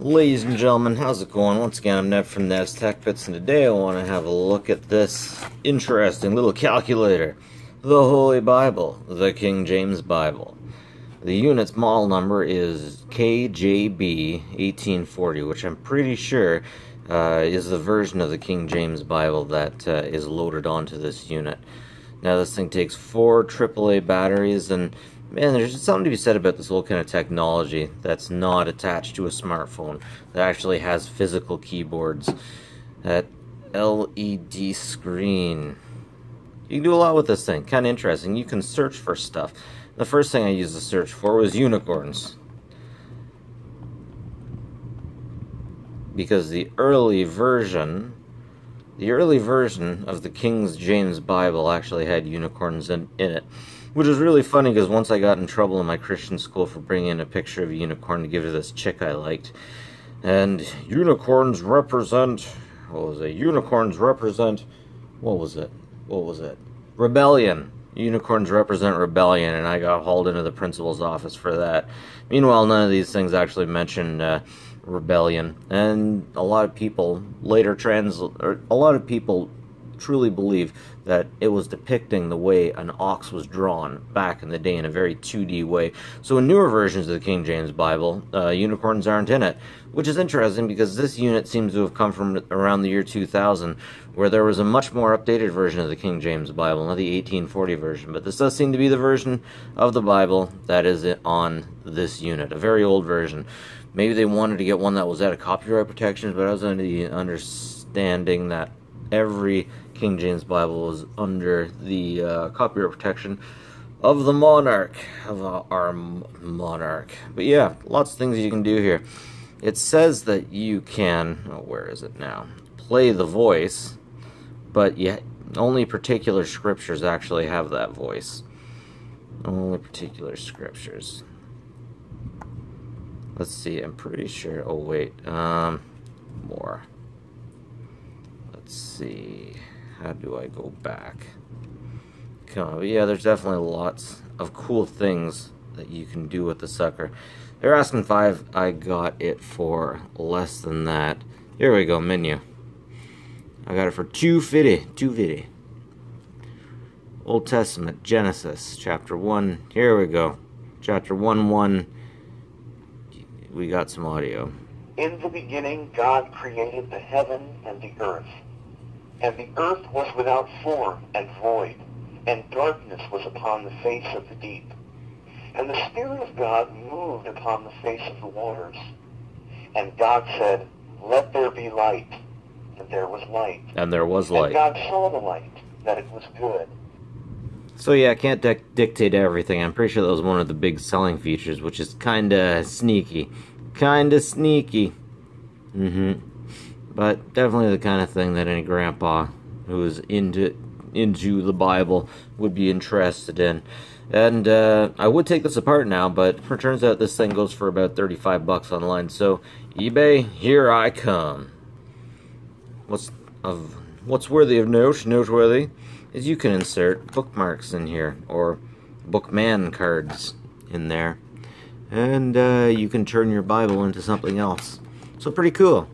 Ladies and gentlemen, how's it going? Once again, I'm Nev from Nev's Tech Bits, and today I want to have a look at this interesting little calculator. The Holy Bible, the King James Bible. The unit's model number is KJB 1840, which I'm pretty sure uh, is the version of the King James Bible that uh, is loaded onto this unit. Now, this thing takes four AAA batteries, and Man, there's something to be said about this little kind of technology that's not attached to a smartphone, that actually has physical keyboards. That LED screen. You can do a lot with this thing, kind of interesting. You can search for stuff. The first thing I used to search for was unicorns. Because the early version, the early version of the King James Bible actually had unicorns in, in it. Which is really funny because once I got in trouble in my Christian school for bringing in a picture of a unicorn to give to this chick I liked. And unicorns represent, what was it? Unicorns represent, what was it? What was it? Rebellion. Unicorns represent rebellion, and I got hauled into the principal's office for that. Meanwhile, none of these things actually mention uh, rebellion, and a lot of people later trans, a lot of people truly believe that it was depicting the way an ox was drawn back in the day in a very 2D way. So in newer versions of the King James Bible, uh, unicorns aren't in it, which is interesting because this unit seems to have come from around the year 2000, where there was a much more updated version of the King James Bible, not the 1840 version. But this does seem to be the version of the Bible that is on this unit, a very old version. Maybe they wanted to get one that was out of copyright protections, but I was under the understanding that every King James Bible was under the uh, copyright protection of the monarch, of our monarch. But yeah, lots of things you can do here. It says that you can, oh, where is it now? Play the voice, but yet only particular scriptures actually have that voice. Only particular scriptures. Let's see, I'm pretty sure, oh wait, um, more. Let's see. How do I go back? Come on. but yeah, there's definitely lots of cool things that you can do with the sucker. They're asking five. I got it for less than that. Here we go, menu. I got it for 250. 250. Old Testament, Genesis, chapter 1. Here we go. Chapter 1 1. We got some audio. In the beginning, God created the heaven and the earth. And the earth was without form and void, and darkness was upon the face of the deep. And the Spirit of God moved upon the face of the waters. And God said, Let there be light. And there was light. And there was light. And God saw the light, that it was good. So yeah, I can't dictate everything. I'm pretty sure that was one of the big selling features, which is kinda sneaky. Kinda sneaky. Mm-hmm. But definitely the kind of thing that any grandpa who is into into the Bible would be interested in. And uh, I would take this apart now, but it turns out this thing goes for about 35 bucks online. So eBay, here I come. What's of what's worthy of note, noteworthy, is you can insert bookmarks in here or bookman cards in there, and uh, you can turn your Bible into something else. So pretty cool.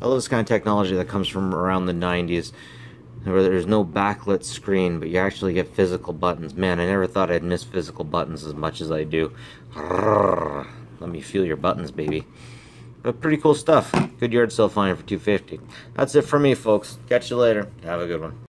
I love this kind of technology that comes from around the 90s where there's no backlit screen but you actually get physical buttons. Man I never thought I'd miss physical buttons as much as I do. Let me feel your buttons baby. But pretty cool stuff. Good yard sale fine for 250 that's it for me folks. Catch you later. Have a good one